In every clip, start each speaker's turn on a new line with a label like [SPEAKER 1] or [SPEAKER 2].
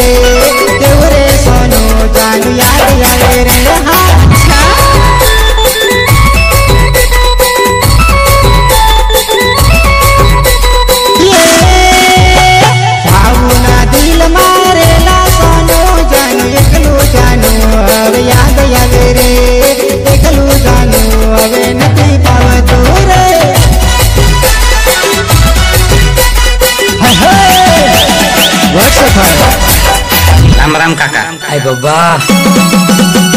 [SPEAKER 1] रे देवरे सोनू जान याद आवे रे हाँ।
[SPEAKER 2] आए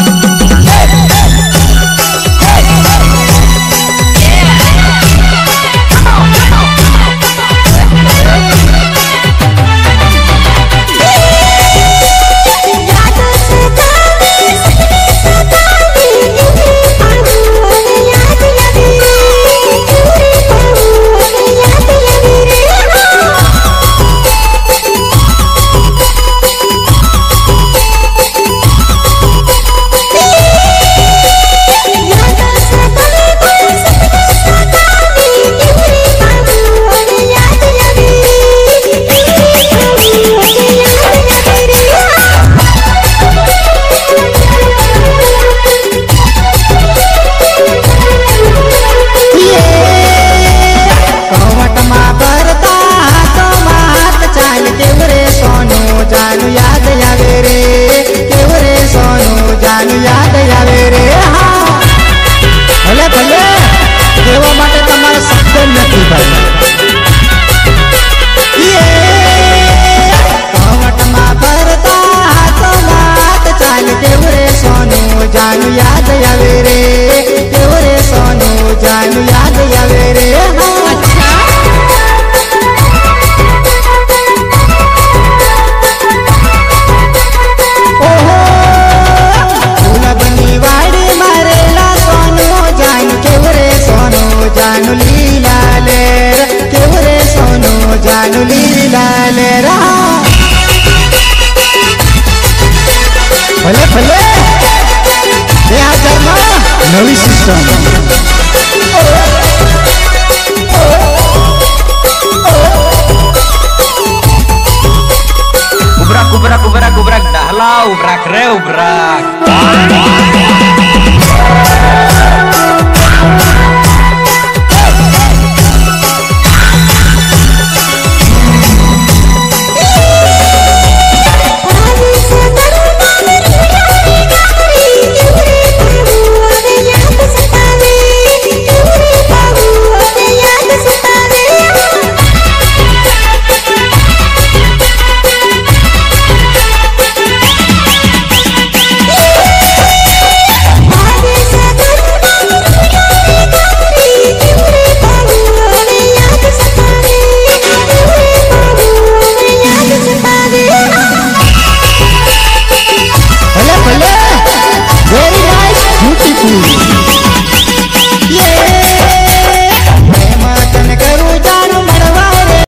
[SPEAKER 1] जानू लीला क्यों रे सोनू जानू लीला रा। भले भले। नेहा शर्मा। नवी सिस्टम।
[SPEAKER 2] उबराक उबराक उबराक उबराक डहला उबरा रे उबराक